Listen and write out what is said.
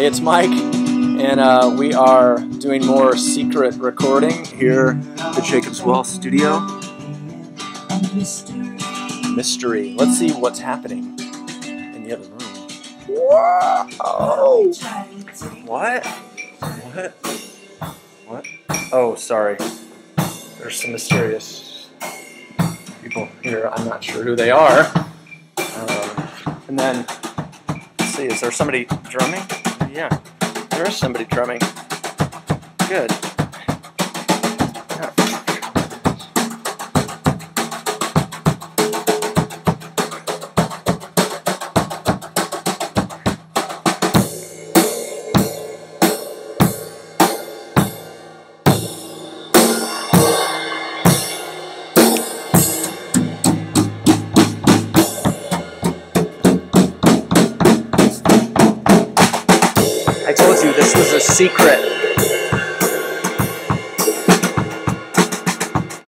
Hey, it's Mike, and uh, we are doing more secret recording here at the Jacobs Well Studio. Mystery. Let's see what's happening in the other room. Whoa! What? What? What? Oh, sorry. There's some mysterious people here. I'm not sure who they are. Um, and then, let's see, is there somebody drumming? Yeah, there is somebody drumming. Good. Told you this was a secret.